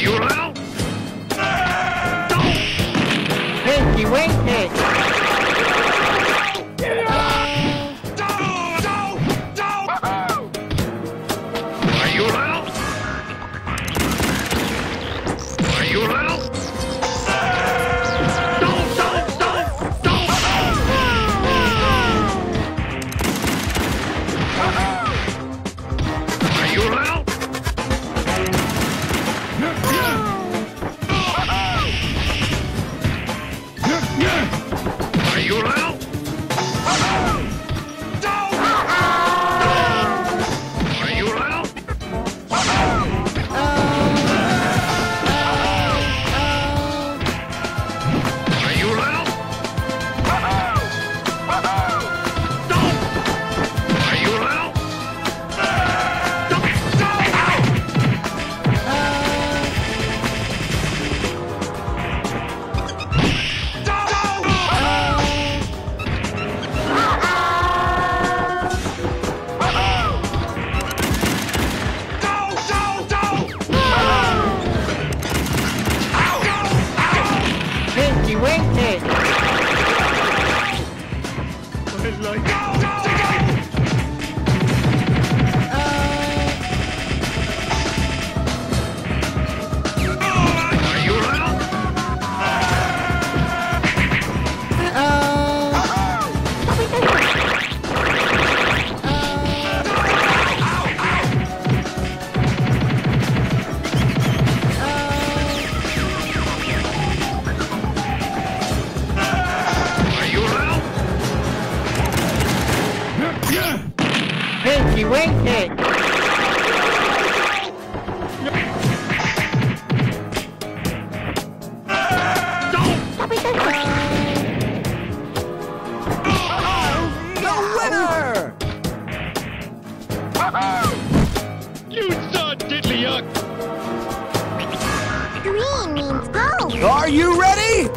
you wing kick. The winner! You saw diddly yuck! Green means go. Are you ready?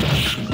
Дальше.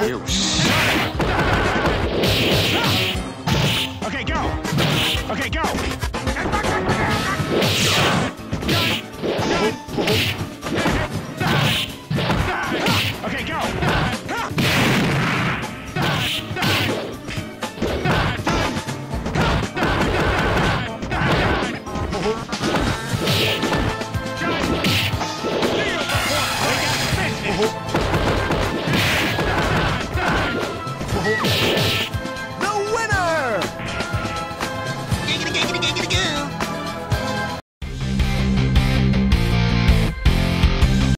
Deus. Okay, go. Okay, go. Oh.